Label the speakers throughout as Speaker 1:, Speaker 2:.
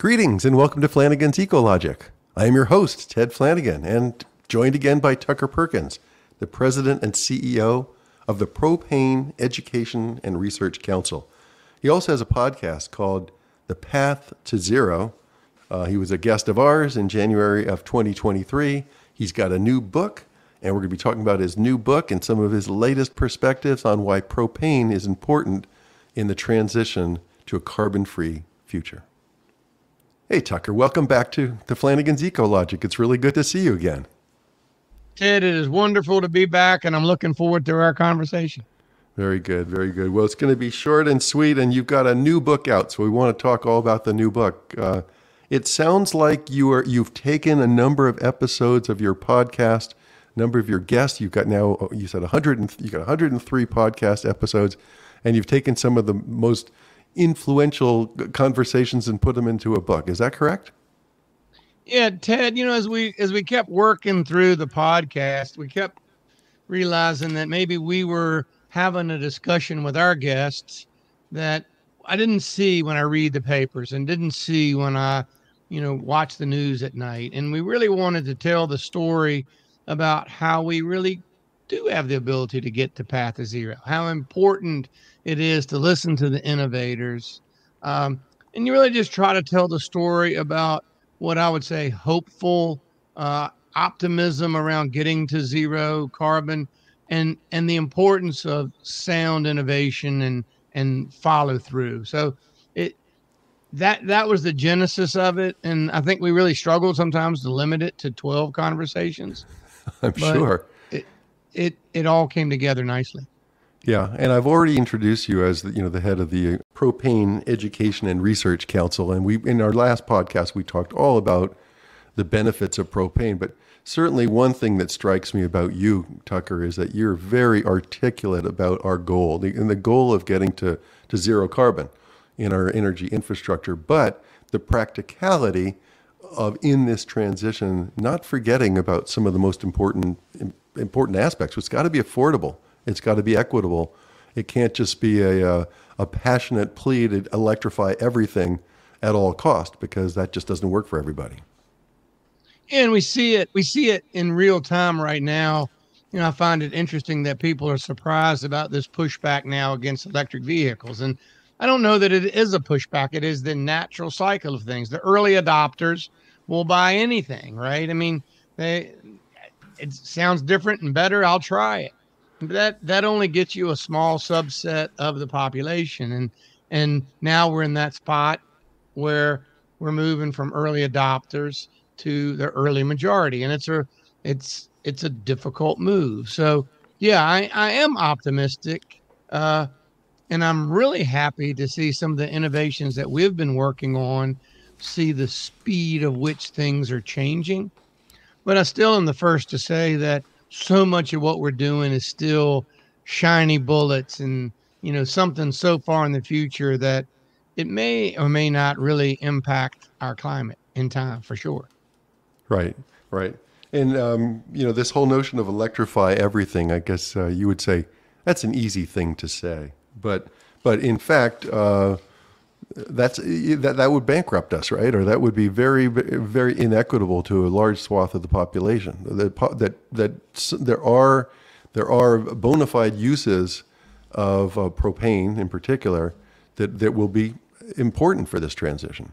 Speaker 1: Greetings and welcome to Flanigan's Ecologic. I am your host, Ted Flanigan, and joined again by Tucker Perkins, the president and CEO of the Propane Education and Research Council. He also has a podcast called The Path to Zero. Uh, he was a guest of ours in January of 2023. He's got a new book, and we're going to be talking about his new book and some of his latest perspectives on why propane is important in the transition to a carbon free future. Hey, Tucker, welcome back to the Flanigan's Ecologic. It's really good to see you again.
Speaker 2: Ted, it is wonderful to be back, and I'm looking forward to our conversation.
Speaker 1: Very good, very good. Well, it's going to be short and sweet, and you've got a new book out, so we want to talk all about the new book. Uh, it sounds like you are you've taken a number of episodes of your podcast, number of your guests. You've got now you said 100 and, you got 103 podcast episodes, and you've taken some of the most influential conversations and put them into a book. Is that correct?
Speaker 2: Yeah, Ted, you know, as we as we kept working through the podcast, we kept realizing that maybe we were having a discussion with our guests that I didn't see when I read the papers and didn't see when I, you know, watch the news at night. And we really wanted to tell the story about how we really do have the ability to get to path to zero, how important it is to listen to the innovators. Um, and you really just try to tell the story about what I would say hopeful uh, optimism around getting to zero carbon and and the importance of sound innovation and and follow through. So it that that was the genesis of it and I think we really struggled sometimes to limit it to 12 conversations.
Speaker 1: I'm sure.
Speaker 2: It, it it all came together nicely.
Speaker 1: Yeah, and I've already introduced you as the, you know the head of the uh, Propane Education and Research Council, and we in our last podcast we talked all about the benefits of propane. But certainly, one thing that strikes me about you, Tucker, is that you're very articulate about our goal and the goal of getting to to zero carbon in our energy infrastructure, but the practicality of in this transition, not forgetting about some of the most important important aspects. It's got to be affordable it's got to be equitable. It can't just be a, a, a passionate plea to electrify everything at all cost because that just doesn't work for everybody.
Speaker 2: And we see it. We see it in real time right now. You know, I find it interesting that people are surprised about this pushback now against electric vehicles. And I don't know that it is a pushback. It is the natural cycle of things. The early adopters will buy anything, right? I mean, they it sounds different and better. I'll try it. That that only gets you a small subset of the population. And and now we're in that spot where we're moving from early adopters to the early majority. And it's a it's it's a difficult move. So yeah i i am optimistic uh and i'm really happy to see some of the innovations that we've been working on see the speed of which things are changing but i still am the first to say that so much of what we're doing is still shiny bullets and you know something so far in the future that it may or may not really impact our climate in time for sure.
Speaker 1: Right right. And um, you know this whole notion of electrify everything i guess uh, you would say that's an easy thing to say. But but in fact uh, that's that that would bankrupt us, right? Or that would be very very inequitable to a large swath of the population. That that that there are there are bona fide uses of uh, propane in particular that that will be important for this transition.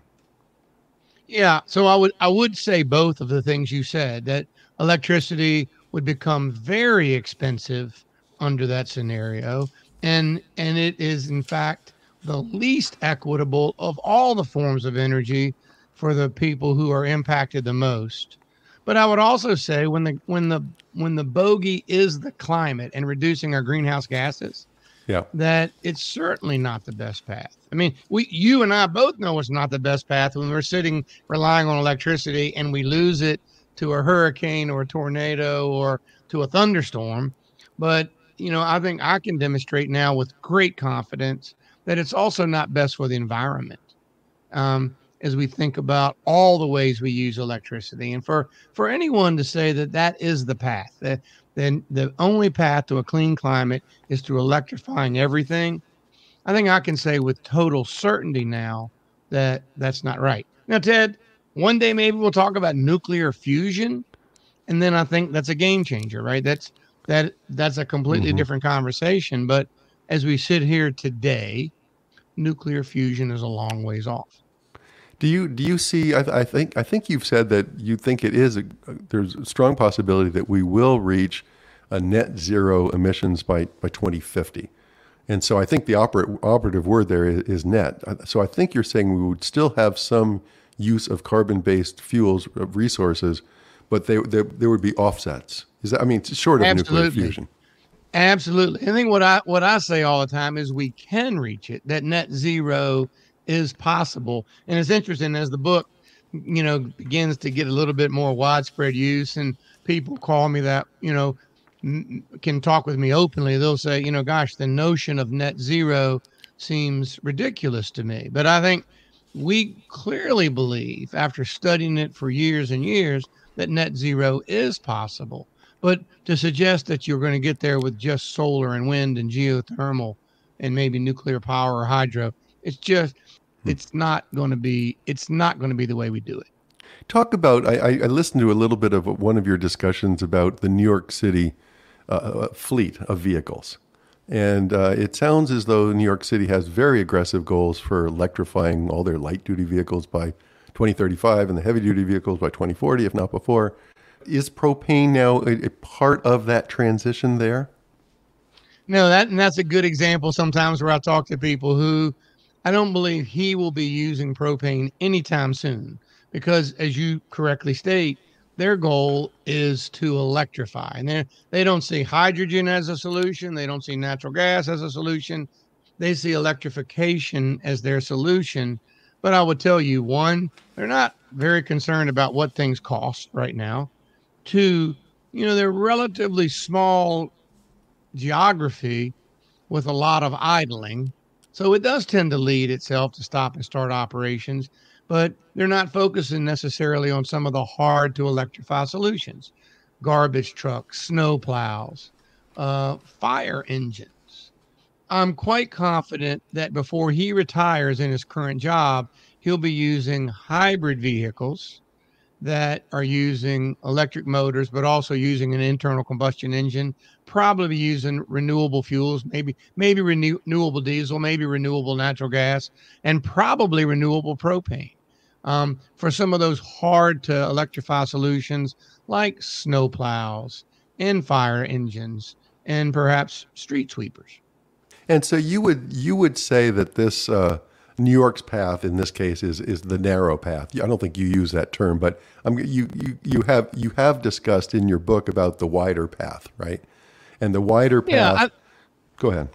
Speaker 2: Yeah, so I would I would say both of the things you said that electricity would become very expensive under that scenario and and it is in fact the least equitable of all the forms of energy for the people who are impacted the most. But I would also say when the when the when the bogey is the climate and reducing our greenhouse gases,
Speaker 1: yeah,
Speaker 2: that it's certainly not the best path. I mean, we you and I both know it's not the best path when we're sitting relying on electricity and we lose it to a hurricane or a tornado or to a thunderstorm. But you know, I think I can demonstrate now with great confidence that it's also not best for the environment um, as we think about all the ways we use electricity. And for, for anyone to say that that is the path, that then the only path to a clean climate is through electrifying everything, I think I can say with total certainty now that that's not right. Now, Ted, one day maybe we'll talk about nuclear fusion, and then I think that's a game changer, right? That's that that's a completely mm-hmm. different conversation. But as we sit here today, nuclear fusion is a long ways off.
Speaker 1: Do you do you see? I, I think I think you've said that you think it is. A, there's a strong possibility that we will reach a net zero emissions by by 2050. And so I think the oper- operative word there is, is, net. So I think you're saying we would still have some use of carbon-based fuels of resources, but they, they, there would be offsets. Is that? I mean, it's short of Absolutely. nuclear fusion.
Speaker 2: Absolutely. I think what I what I say all the time is we can reach it. That net zero is possible, and it's interesting as the book, you know, begins to get a little bit more widespread use, and people call me that, you know, can talk with me openly, they'll say, you know, gosh, the notion of net zero seems ridiculous to me. But I think we clearly believe, after studying it for years and years, that net zero is possible. But to suggest that you're going to get there with just solar and wind and geothermal and maybe nuclear power or hydro, it's just, hmm. it's not going to be, it's not going to be the way we do it.
Speaker 1: Talk about, I, I listened to a little bit of one of your discussions about the New York City uh, fleet of vehicles. And uh, it sounds as though New York City has very aggressive goals for electrifying all their light duty vehicles by 2035 and the heavy duty vehicles by 2040, if not before. Is propane now a, a part of that transition there?
Speaker 2: No, that and that's a good example sometimes where I talk to people who I don't believe he will be using propane anytime soon because as you correctly state, their goal is to electrify. And they they don't see hydrogen as a solution. They don't see natural gas as a solution. They see electrification as their solution. But I would tell you, one, they're not very concerned about what things cost right now. Two, you know, they're relatively small geography with a lot of idling. So it does tend to lead itself to stop and start operations but they're not focusing necessarily on some of the hard to electrify solutions garbage trucks, snow plows, uh, fire engines. I'm quite confident that before he retires in his current job, he'll be using hybrid vehicles that are using electric motors, but also using an internal combustion engine, probably using renewable fuels, maybe maybe renew, renewable diesel, maybe renewable natural gas, and probably renewable propane um, for some of those hard to electrify solutions like snow plows and fire engines and perhaps street sweepers.
Speaker 1: And so you would you would say that this uh, New York's path in this case is is the narrow path. I don't think you use that term, but um, you you you have you have discussed in your book about the wider path, right? And the wider path. Yeah, I, go ahead.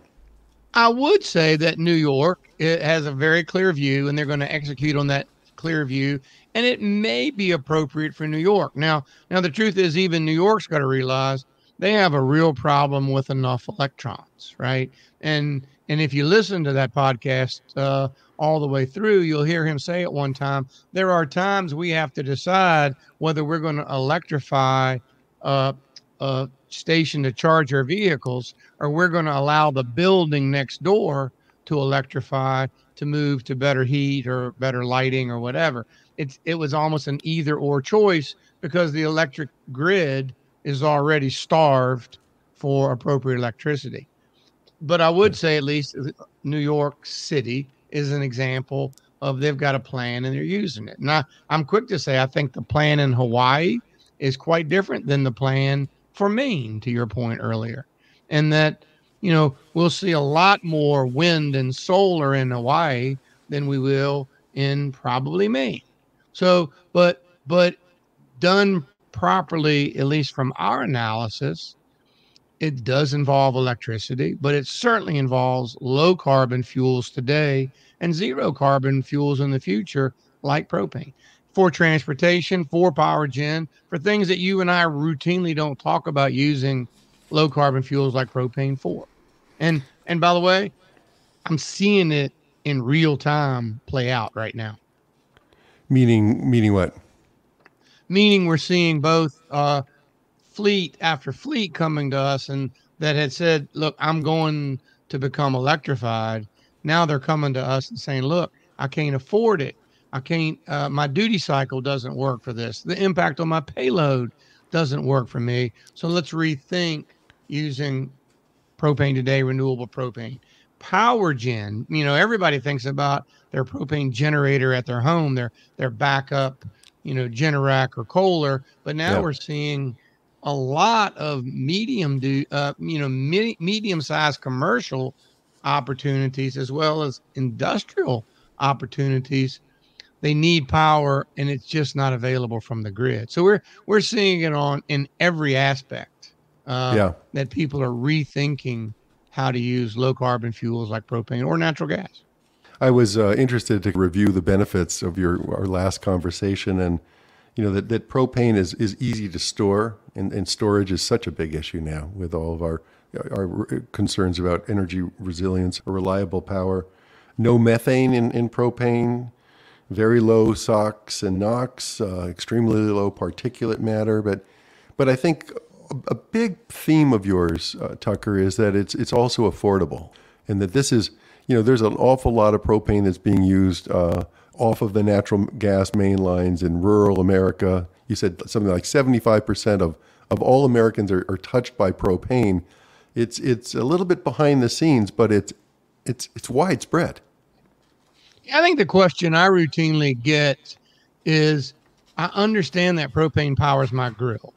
Speaker 2: I would say that New York it has a very clear view, and they're going to execute on that clear view, and it may be appropriate for New York. Now, now the truth is, even New York's got to realize they have a real problem with enough electrons, right? And and if you listen to that podcast uh, all the way through, you'll hear him say at one time, there are times we have to decide whether we're going to electrify uh, a station to charge our vehicles, or we're going to allow the building next door to electrify to move to better heat or better lighting or whatever. It's it was almost an either or choice because the electric grid is already starved for appropriate electricity. But I would say at least New York City is an example of they've got a plan and they're using it. Now I'm quick to say I think the plan in Hawaii is quite different than the plan for Maine, to your point earlier, and that you know, we'll see a lot more wind and solar in Hawaii than we will in probably Maine. So, but but done properly, at least from our analysis, it does involve electricity, but it certainly involves low carbon fuels today and zero carbon fuels in the future, like propane, for transportation, for power gen, for things that you and I routinely don't talk about using low carbon fuels like propane for. And and by the way, I'm seeing it in real time play out right now.
Speaker 1: Meaning meaning what?
Speaker 2: Meaning we're seeing both uh, fleet after fleet coming to us and that had said, "Look, I'm going to become electrified." Now they're coming to us and saying, "Look, I can't afford it, I can't, uh, my duty cycle doesn't work for this. The impact on my payload doesn't work for me. So let's rethink using propane today, renewable propane. Power gen, you know, everybody thinks about their propane generator at their home, their their backup, you know, Generac or Kohler. But now yep. we're seeing a lot of medium do uh, you know me- medium sized commercial opportunities as well as industrial opportunities. They need power and it's just not available from the grid. So we're we're seeing it on in every aspect uh, yeah. that people are rethinking how to use low carbon fuels like propane or natural gas.
Speaker 1: I was uh, interested to review the benefits of your our last conversation and you know that, that propane is, is easy to store and, and storage is such a big issue now with all of our our concerns about energy resilience or reliable power no methane in, in propane very low SOx and NOx uh, extremely low particulate matter. But but I think a, a big theme of yours uh, Tucker is that it's it's also affordable and that this is you know there's an awful lot of propane that's being used uh, off of the natural gas main lines in rural America. You said something like 75% of, of all Americans are, are touched by propane. It's, it's a little bit behind the scenes, but it's, it's, it's widespread.
Speaker 2: I think the question I routinely get is I understand that propane powers my grill,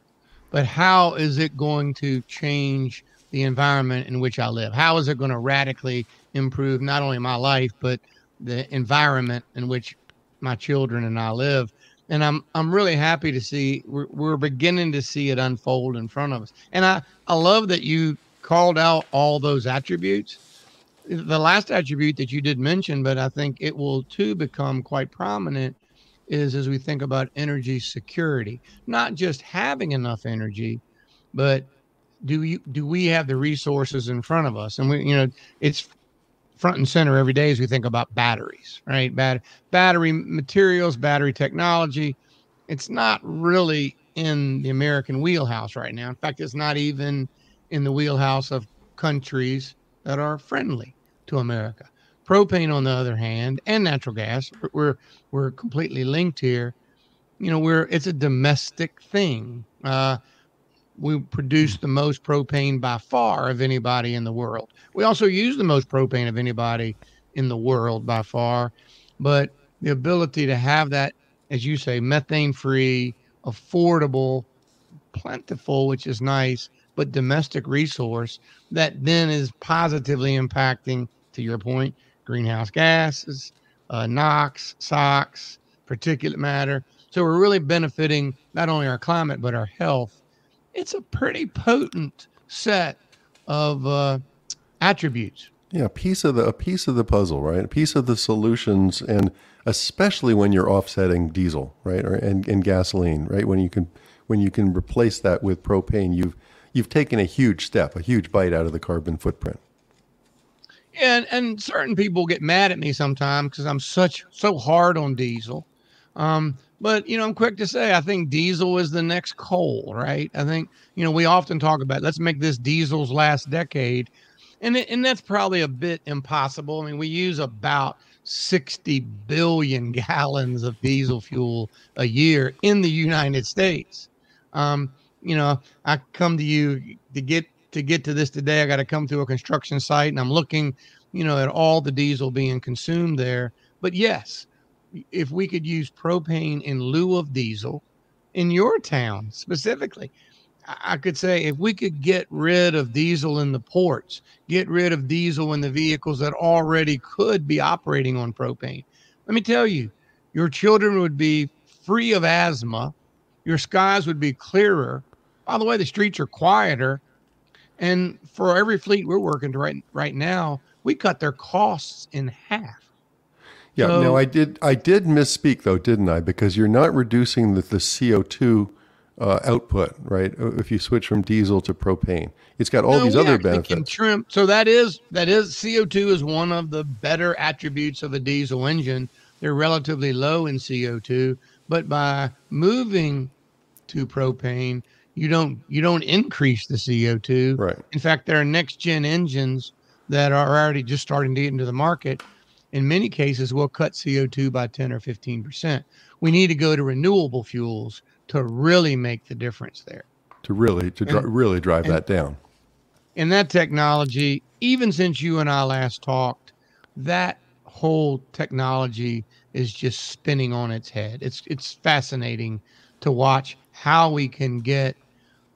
Speaker 2: but how is it going to change the environment in which I live? How is it going to radically improve not only my life, but the environment in which my children and I live. And I'm I'm really happy to see we're, we're beginning to see it unfold in front of us. And I, I love that you called out all those attributes. The last attribute that you did mention, but I think it will too become quite prominent, is as we think about energy security, not just having enough energy, but do you do we have the resources in front of us? And we, you know, it's front and center every day as we think about batteries, right? Bat- battery materials, battery technology. It's not really in the American wheelhouse right now. In fact, it's not even in the wheelhouse of countries that are friendly to America. Propane, on the other hand, and natural gas, we're we're completely linked here. You know, we're it's a domestic thing. Uh, we produce the most propane by far of anybody in the world. We also use the most propane of anybody in the world by far. But the ability to have that, as you say, methane free, affordable, plentiful, which is nice, but domestic resource that then is positively impacting, to your point, greenhouse gases, uh, NOx, SOx, particulate matter. So we're really benefiting not only our climate, but our health it's a pretty potent set of uh, attributes.
Speaker 1: Yeah, a piece of the a piece of the puzzle, right? A piece of the solutions, and especially when you're offsetting diesel, right, or and, and gasoline, right? When you can when you can replace that with propane, you've you've taken a huge step, a huge bite out of the carbon footprint.
Speaker 2: And and certain people get mad at me sometimes because I'm such so hard on diesel. Um, but you know, I'm quick to say I think diesel is the next coal, right? I think you know we often talk about let's make this diesel's last decade, and it, and that's probably a bit impossible. I mean, we use about 60 billion gallons of diesel fuel a year in the United States. Um, you know, I come to you to get to get to this today. I got to come to a construction site, and I'm looking, you know, at all the diesel being consumed there. But yes, if we could use propane in lieu of diesel in your town specifically. I could say if we could get rid of diesel in the ports, get rid of diesel in the vehicles that already could be operating on propane. Let me tell you, your children would be free of asthma, your skies would be clearer. By the way, the streets are quieter. And for every fleet we're working to right right now, we cut their costs in half.
Speaker 1: Yeah. So, now I did I did misspeak though, didn't I? Because you're not reducing the, the CO two uh, output, right? Uh, if you switch from diesel to propane, it's got all no, these other benefits.
Speaker 2: Can Trim, so that is that is CO two is one of the better attributes of a diesel engine. They're relatively low in CO two, but by moving to propane, you don't you don't increase the CO two.
Speaker 1: Right.
Speaker 2: In fact, there are next gen engines that are already just starting to get into the market in many cases will cut CO2 by 10 or 15%. We need to go to renewable fuels to really make the difference there.
Speaker 1: To really to dr- really drive
Speaker 2: and,
Speaker 1: that down.
Speaker 2: And that technology, even since you and I last talked, that whole technology is just spinning on its head. It's it's fascinating to watch how we can get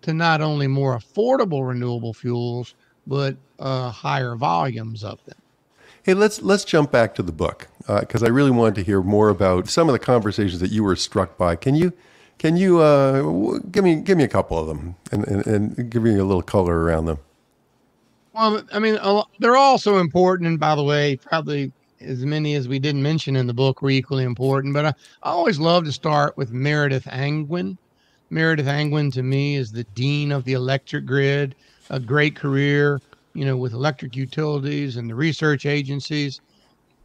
Speaker 2: to not only more affordable renewable fuels, but uh, higher volumes of them.
Speaker 1: Hey, let's let's jump back to the book because uh, I really wanted to hear more about some of the conversations that you were struck by. Can you can you uh, give me give me a couple of them and, and, and give me a little color around them?
Speaker 2: Well, I mean, they're all so important, and by the way, probably as many as we didn't mention in the book were equally important. But I, I always love to start with Meredith Angwin. Meredith Angwin to me is the dean of the electric grid, a great career, you know, with electric utilities and the research agencies.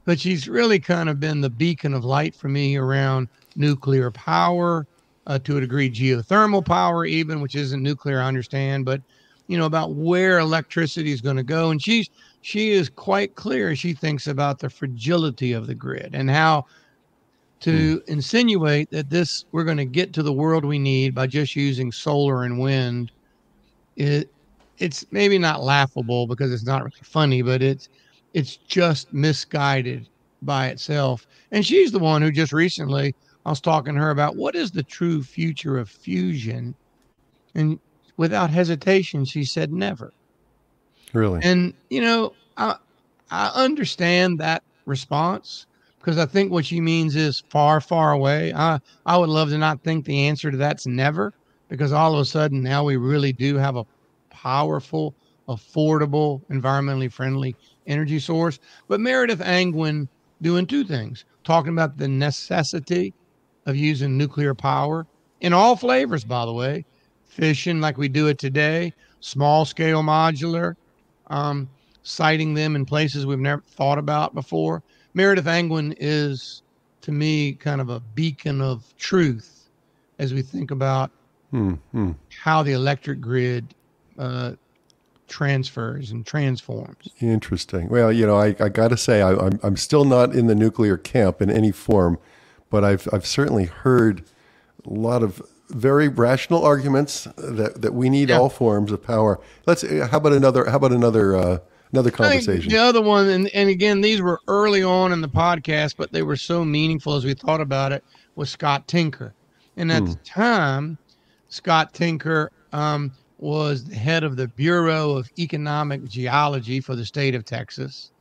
Speaker 2: But she's really kind of been the beacon of light for me around nuclear power, uh, to a degree, geothermal power, even, which isn't nuclear, I understand, but you know, about where electricity is going to go. And she's she is quite clear. She thinks about the fragility of the grid and how to mm. insinuate that this we're going to get to the world we need by just using solar and wind. It it's maybe not laughable because it's not really funny, but it's it's just misguided by itself. And she's the one who just recently I was talking to her about what is the true future of fusion, and without hesitation, she said never.
Speaker 1: Really?
Speaker 2: And you know, I I understand that response because I think what she means is far, far away. I I would love to not think the answer to that's never, because all of a sudden now we really do have a powerful, affordable, environmentally friendly energy source. But Meredith Angwin doing two things: talking about the necessity of using nuclear power in all flavors, by the way, fission like we do it today, small scale modular, um, siting them in places we've never thought about before. Meredith Angwin is, to me, kind of a beacon of truth as we think about
Speaker 1: mm-hmm.
Speaker 2: how the electric grid uh, transfers and transforms.
Speaker 1: Interesting. Well, you know, I, I got to say, I, I'm, I'm still not in the nuclear camp in any form, but I've, I've certainly heard a lot of very rational arguments that, that we need yeah. all forms of power. Let's how about another how about another uh, another conversation?
Speaker 2: The other one, and, and again, these were early on in the podcast, but they were so meaningful as we thought about it. Was Scott Tinker, and at hmm. the time, Scott Tinker um, was the head of the Bureau of Economic Geology for the state of Texas.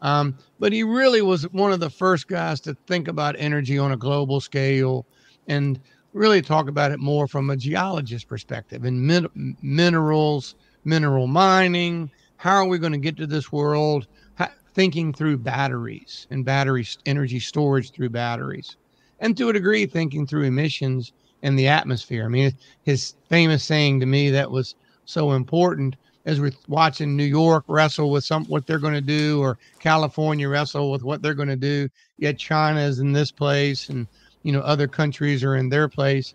Speaker 2: Um, but he really was one of the first guys to think about energy on a global scale and really talk about it more from a geologist perspective and min- minerals, mineral mining. How are we going to get to this world? How, thinking through batteries and battery energy storage through batteries, and to a degree, thinking through emissions in the atmosphere. I mean, his famous saying to me that was so important as we're watching New York wrestle with some what they're going to do, or California wrestle with what they're going to do. Yet China is in this place, and you know other countries are in their place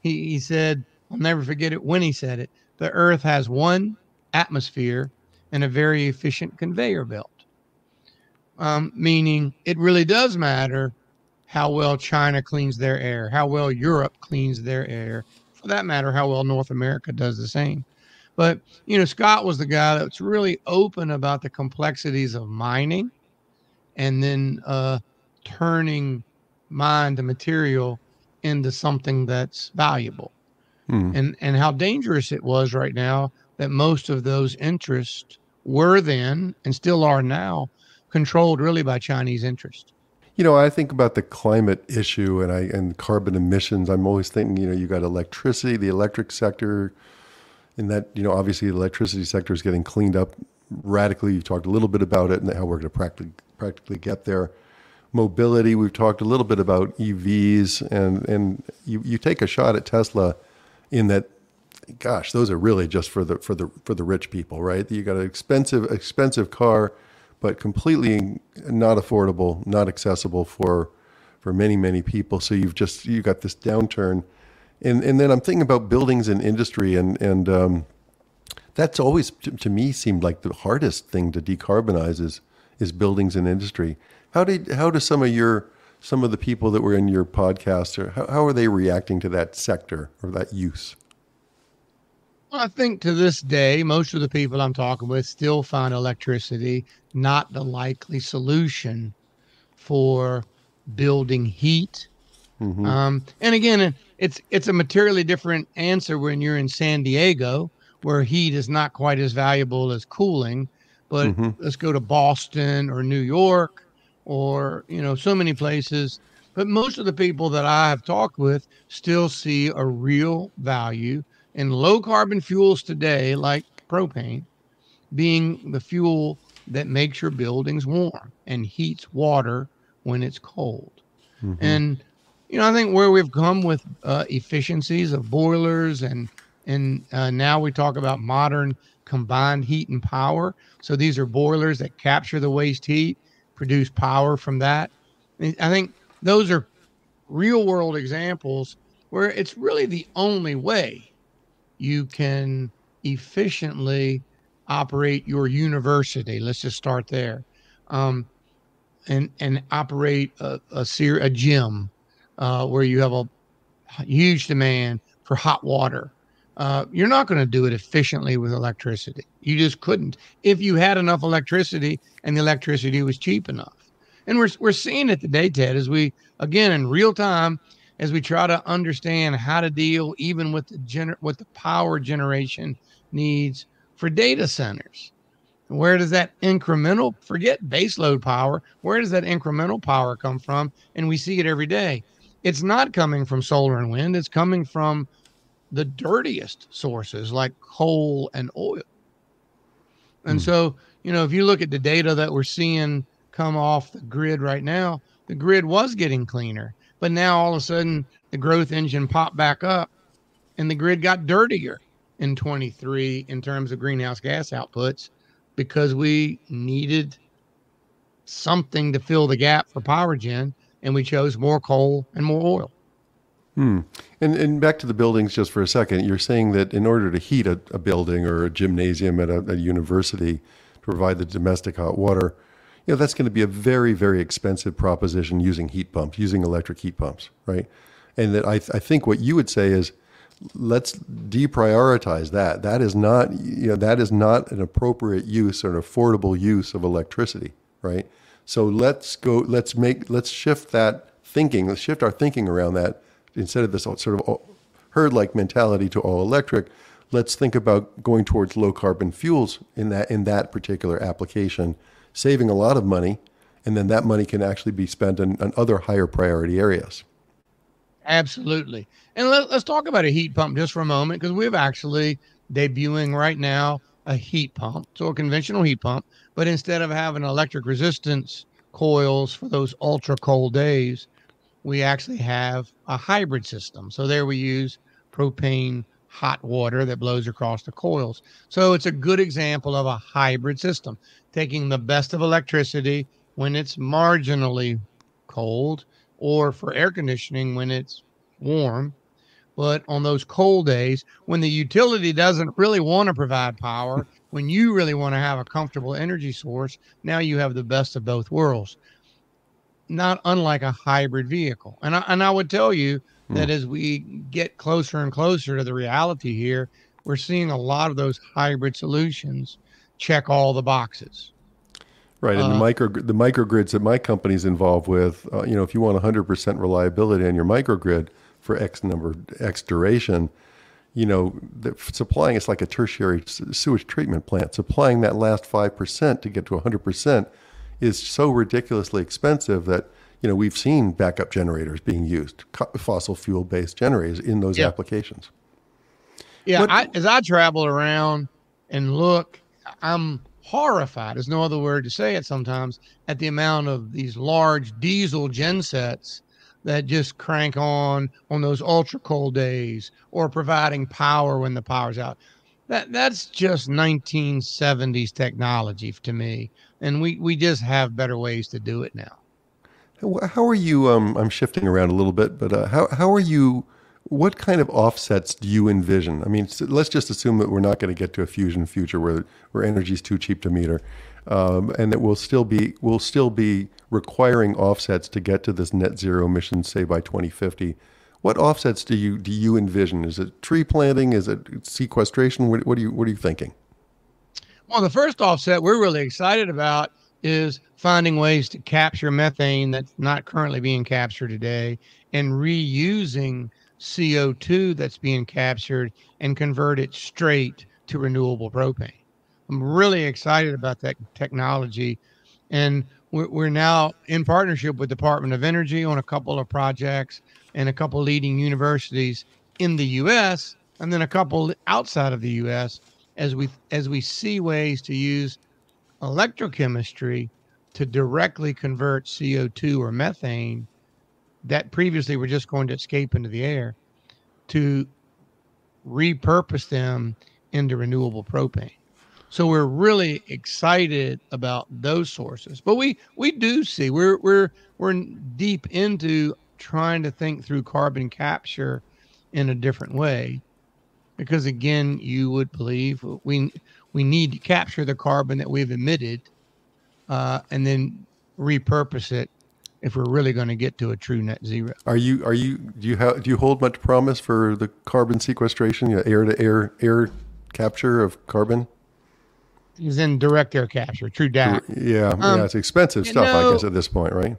Speaker 2: he, he said i'll never forget it when he said it the earth has one atmosphere and a very efficient conveyor belt um, meaning it really does matter how well china cleans their air how well europe cleans their air for that matter how well north america does the same but you know scott was the guy that's really open about the complexities of mining and then uh, turning mined the material into something that's valuable. Hmm. And and how dangerous it was right now that most of those interests were then and still are now controlled really by Chinese interest.
Speaker 1: You know, I think about the climate issue and I and carbon emissions. I'm always thinking, you know, you got electricity, the electric sector, and that, you know, obviously the electricity sector is getting cleaned up radically. You talked a little bit about it and how we're going to practically practically get there mobility. We've talked a little bit about EVs, and and you, you take a shot at Tesla in that. Gosh, those are really just for the for the for the rich people, right? You got an expensive expensive car, but completely not affordable, not accessible for for many many people. So you've just you got this downturn, and and then I'm thinking about buildings and industry, and and um, that's always to, to me seemed like the hardest thing to decarbonize is is buildings and industry. How did how do some of your some of the people that were in your podcast or how, how are they reacting to that sector or that use?
Speaker 2: I think to this day, most of the people I'm talking with still find electricity not the likely solution for building heat. Mm-hmm. Um, and again, it's it's a materially different answer when you're in San Diego, where heat is not quite as valuable as cooling. But mm-hmm. let's go to Boston or New York or you know so many places. But most of the people that I have talked with still see a real value in low carbon fuels today, like propane, being the fuel that makes your buildings warm and heats water when it's cold. Mm-hmm. And you know, I think where we've come with uh, efficiencies of boilers and and uh, now we talk about modern combined heat and power. So these are boilers that capture the waste heat, produce power from that. I think those are real world examples where it's really the only way you can efficiently operate your university. Let's just start there. Um, and and operate a a, a gym uh, where you have a huge demand for hot water. Uh, you're not going to do it efficiently with electricity. You just couldn't if you had enough electricity and the electricity was cheap enough. And we're we're seeing it today, Ted, as we again in real time as we try to understand how to deal even with the gener- with the power generation needs for data centers. Where does that incremental, forget baseload power, where does that incremental power come from? And we see it every day. It's not coming from solar and wind, it's coming from the dirtiest sources like coal and oil. And mm. so, you know, if you look at the data that we're seeing come off the grid right now, the grid was getting cleaner. But now all of a sudden the growth engine popped back up and the grid got dirtier in 23 in terms of greenhouse gas outputs because we needed something to fill the gap for power gen and we chose more coal and more oil.
Speaker 1: Hmm. And and back to the buildings just for a second. You're saying that in order to heat a, a building or a gymnasium at a, a university, to provide the domestic hot water, you know, that's going to be a very, very expensive proposition using heat pumps, using electric heat pumps, right? And that I, th- I think what you would say is, let's deprioritize that. That is not, you know, that is not an appropriate use or an affordable use of electricity, right? So let's go, let's make, let's shift that thinking, let's shift our thinking around that instead of this sort of herd-like mentality to all electric. Let's think about going towards low carbon fuels in that in that particular application saving a lot of money, and then that money can actually be spent on, on other higher priority areas.
Speaker 2: Absolutely. And let, us talk about a heat pump just for a moment because we're actually debuting right now a heat pump. So a conventional heat pump, but instead of having electric resistance coils for those ultra cold days, we actually have a hybrid system. So there we use propane hot water that blows across the coils. So it's a good example of a hybrid system, taking the best of electricity when it's marginally cold or for air conditioning when it's warm. But on those cold days, when the utility doesn't really want to provide power, when you really want to have a comfortable energy source, now you have the best of both worlds. Not unlike a hybrid vehicle. And I, and I would tell you that hmm. as we get closer and closer to the reality here, we're seeing a lot of those hybrid solutions check all the boxes.
Speaker 1: Right, and uh, the micro the microgrids that my company's involved with, uh, you know, if you want 100% reliability on your microgrid for X number X duration, you know, the, supplying it's like a tertiary sewage treatment plant. Supplying that last five percent to get to 100% is so ridiculously expensive that you know, we've seen backup generators being used, fossil fuel based generators in those yeah. applications.
Speaker 2: Yeah, what, I, as I travel around and look, I'm horrified. There's no other word to say it sometimes at the amount of these large diesel gensets that just crank on on those ultra cold days or providing power when the power's out. That that's just 1970s technology to me, and we we just have better ways to do it now.
Speaker 1: How are you? Um, I'm shifting around a little bit, but uh, how how are you what kind of offsets do you envision? I mean, let's just assume that we're not going to get to a fusion future where where energy is too cheap to meter, um, and that we'll still be we'll still be requiring offsets to get to this net zero emissions, say by 2050. What offsets do you do you envision? Is it tree planting? Is it sequestration? What, what are you what are you thinking?
Speaker 2: Well, the first offset we're really excited about is finding ways to capture methane that's not currently being captured today and reusing CO2 that's being captured and convert it straight to renewable propane. I'm really excited about that technology. And we're, we're now in partnership with Department of Energy on a couple of projects and a couple leading universities in the US and then a couple outside of the US as we as we see ways to use electrochemistry to directly convert CO2 or methane that previously were just going to escape into the air to repurpose them into renewable propane. So we're really excited about those sources. But we we do see we're we're we're deep into trying to think through carbon capture in a different way because again you would believe we we need to capture the carbon that we've emitted uh, and then repurpose it if we're really going to get to a true net zero.
Speaker 1: Are you are you do you have do you hold much promise for the carbon sequestration, you know, air to air air capture of carbon?
Speaker 2: Is in direct air capture, true DAC.
Speaker 1: Yeah, um, yeah, it's expensive stuff, know, I guess, at this point, right?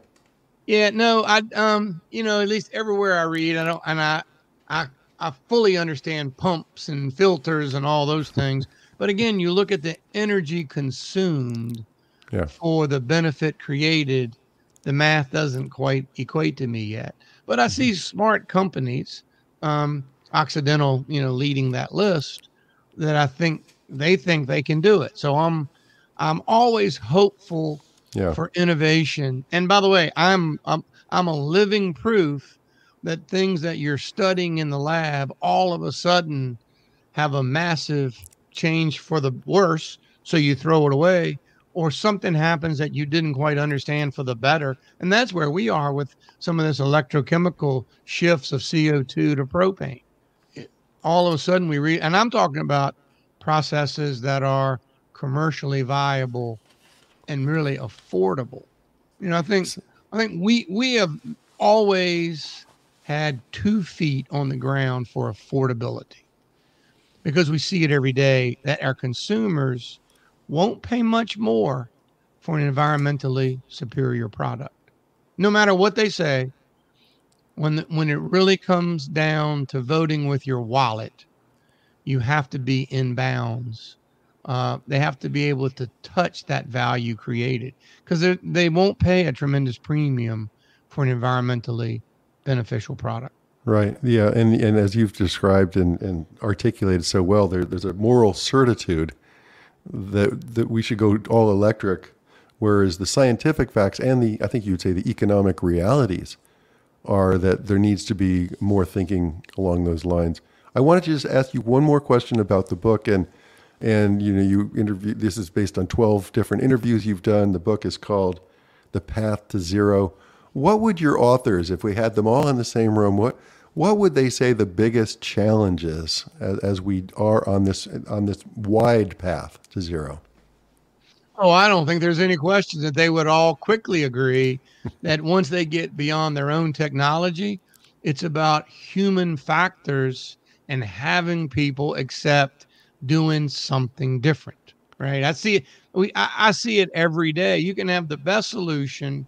Speaker 2: Yeah, no, I um, you know, at least everywhere I read, I don't, and I, I, I fully understand pumps and filters and all those things. But again, you look at the energy consumed
Speaker 1: yeah.
Speaker 2: for the benefit created the math doesn't quite equate to me yet. But I see mm-hmm. smart companies, um, Occidental, you know, leading that list that I think they think they can do it. So I'm I'm always hopeful
Speaker 1: yeah.
Speaker 2: for innovation. And by the way, I'm I'm I'm a living proof that things that you're studying in the lab all of a sudden have a massive change for the worse. So you throw it away or something happens that you didn't quite understand for the better. And that's where we are with some of this electrochemical shifts of CO2 to propane. It, all of a sudden we read, and I'm talking about processes that are commercially viable and really affordable. You know, I think I think we we have always had two feet on the ground for affordability because we see it every day that our consumers won't pay much more for an environmentally superior product. No matter what they say, when the, when it really comes down to voting with your wallet, you have to be in bounds. Uh, they have to be able to touch that value created because they won't pay a tremendous premium for an environmentally beneficial product.
Speaker 1: Right. Yeah. And and as you've described and, and articulated so well, there, there's a moral certitude that that we should go all electric, whereas the scientific facts and the I think you would say the economic realities are that there needs to be more thinking along those lines. I wanted to just ask you one more question about the book and and you know you interview this is based on 12 different interviews you've done. The book is called The Path to Zero. What would your authors, if we had them all in the same room, what what would they say the biggest challenges as, as we are on this on this wide path to zero?
Speaker 2: Oh, I don't think there's any question that they would all quickly agree that once they get beyond their own technology, it's about human factors and having people accept doing something different. Right? I see it. We I, I see it every day. You can have the best solution.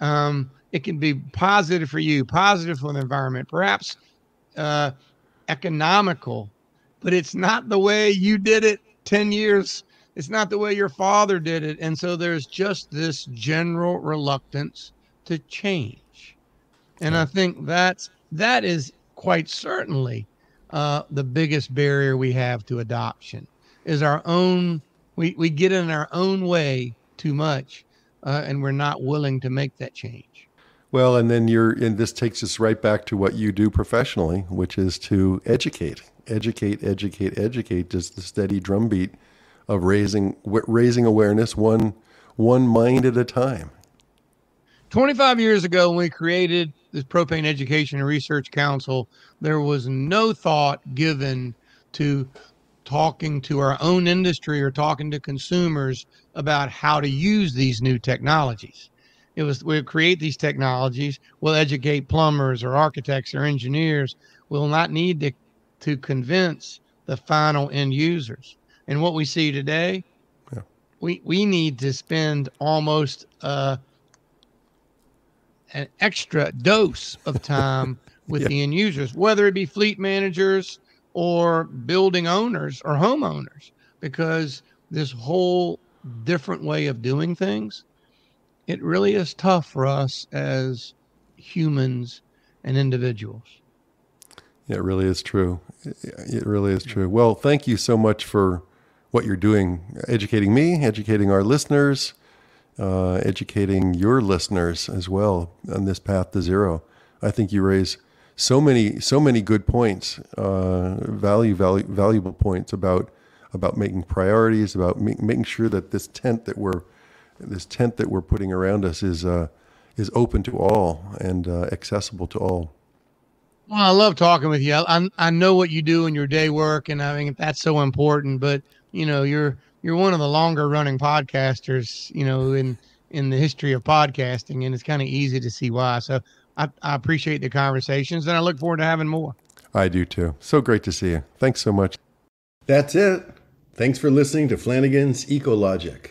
Speaker 2: Um, it can be positive for you, positive for the environment, perhaps uh, economical, but it's not the way you did it 10 years. It's not the way your father did it. And so there's just this general reluctance to change. And I think that's that is quite certainly uh, the biggest barrier we have to adoption is our own we, we get in our own way too much uh, and we're not willing to make that change
Speaker 1: well, and then you're, and this takes us right back to what you do professionally, which is to educate, educate, educate, educate. Just the steady drumbeat of raising raising awareness, one one mind at a time.
Speaker 2: 25 years ago, when we created this Propane Education and Research Council, there was no thought given to talking to our own industry or talking to consumers about how to use these new technologies. It was we'll create these technologies, we'll educate plumbers or architects or engineers. We'll not need to to convince the final end users. And what we see today, yeah. we we need to spend almost uh, an extra dose of time with yeah. the end users, whether it be fleet managers or building owners or homeowners, because this whole different way of doing things, it really is tough for us as humans and individuals.
Speaker 1: It really is true. It really is true. Well, thank you so much for what you're doing, educating me, educating our listeners, uh, educating your listeners as well on this path to zero. I think you raise so many so many good points, uh, value, value valuable points about about making priorities, about making sure that this tent that we're this tent that we're putting around us is uh, is open to all and uh, accessible to all.
Speaker 2: Well, I love talking with you. I, I know what you do in your day work, and I mean that's so important. But you know, you're you're one of the longer running podcasters, you know, in in the history of podcasting, and it's kind of easy to see why. So I, I appreciate the conversations, and I look forward to having more.
Speaker 1: I do too. So great to see you. Thanks so much. That's it. Thanks for listening to Flanigan's Ecologic.